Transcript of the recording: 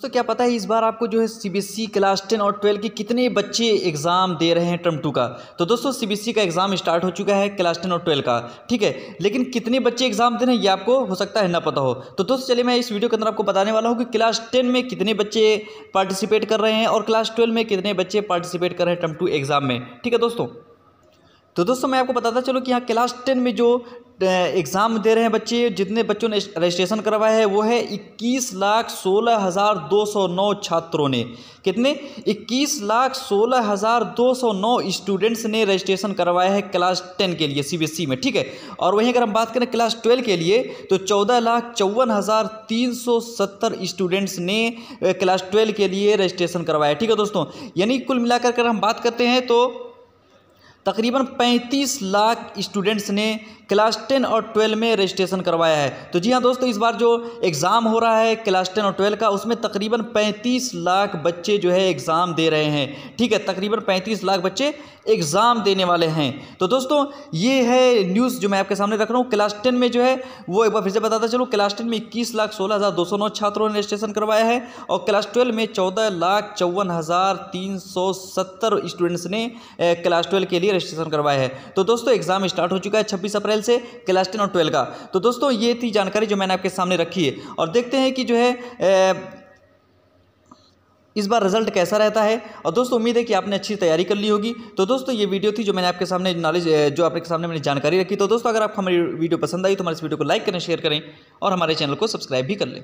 तो क्या पता है इस बार आपको जो है सीबीएसई क्लास टेन और ट्वेल्व के कितने बच्चे एग्ज़ाम दे रहे हैं टर्म टू का? तो दोस्तों सीबीएसई का एग्ज़ाम स्टार्ट हो चुका है क्लास टेन और ट्वेल्व का, ठीक है? लेकिन कितने बच्चे एग्ज़ाम दे रहे हैं ये आपको हो सकता है ना पता हो। तो दोस्तों, चलिए मैं इस वीडियो के अंदर आपको बताने वाला हूँ कि क्लास टेन में कितने बच्चे पार्टिसिपेट कर रहे हैं और क्लास ट्वेल्व में कितने बच्चे पार्टिसिपेट कर रहे हैं टर्म टू एग्ज़ाम में, ठीक है दोस्तों? तो दोस्तों, मैं आपको बताता चलो कि यहाँ क्लास टेन में जो एग्ज़ाम दे रहे हैं बच्चे, जितने बच्चों ने रजिस्ट्रेशन करवाया है, वो है इक्कीस लाख सोलह हज़ार दो सौ नौ छात्रों ने। कितने? इक्कीस लाख सोलह हज़ार दो सौ नौ स्टूडेंट्स ने रजिस्ट्रेशन करवाया है क्लास टेन के लिए सीबीएसई में, ठीक है? और वहीं अगर हम बात करें क्लास ट्वेल्व के लिए तो चौदह लाख चौवन हज़ार तीन सौ सत्तर स्टूडेंट्स ने क्लास ट्वेल्व के लिए रजिस्ट्रेशन करवाया ठीक है दोस्तों? यानी कुल मिलाकर अगर हम बात करते हैं तो तकरीबन 35 लाख स्टूडेंट्स ने क्लास टेन और ट्वेल्व में रजिस्ट्रेशन करवाया है। तो जी हाँ दोस्तों, इस बार जो एग्ज़ाम हो रहा है क्लास टेन और ट्वेल्व का, उसमें तकरीबन 35 लाख बच्चे जो है एग्ज़ाम दे रहे हैं। ठीक है, तकरीबन 35 लाख बच्चे एग्ज़ाम देने वाले हैं। तो दोस्तों, ये है न्यूज़ जो मैं आपके सामने रख रहा हूँ। क्लास टेन में जो है, वो एक बार फिर से बताता चलूँ। क्लास टेन में इक्कीस लाख सोलह हज़ार दो सौ नौ छात्रों ने रजिस्ट्रेशन करवाया है और क्लास ट्वेल्व में चौदह लाख चौवन हज़ार तीन सौ सत्तर स्टूडेंट्स ने क्लास ट्वेल्व के लिए रजिस्ट्रेशन करवाया है। तो दोस्तों, एग्ज़ाम स्टार्ट हो चुका है छब्बीस अप्रैल से क्लास टेन और ट्वेल्व का। तो दोस्तों, ये थी जानकारी जो मैंने आपके सामने रखी है। और देखते हैं कि जो है इस बार रिज़ल्ट कैसा रहता है? और दोस्तों, उम्मीद है कि आपने अच्छी तैयारी कर ली होगी। तो दोस्तों, ये वीडियो थी जो मैंने आपके सामने नॉलेज जो आपके सामने मैंने जानकारी रखी। तो दोस्तों, अगर आपको हमारी वीडियो पसंद आई तो हमारे इस वीडियो को लाइक करें शेयर करें और हमारे चैनल को सब्सक्राइब भी कर लें।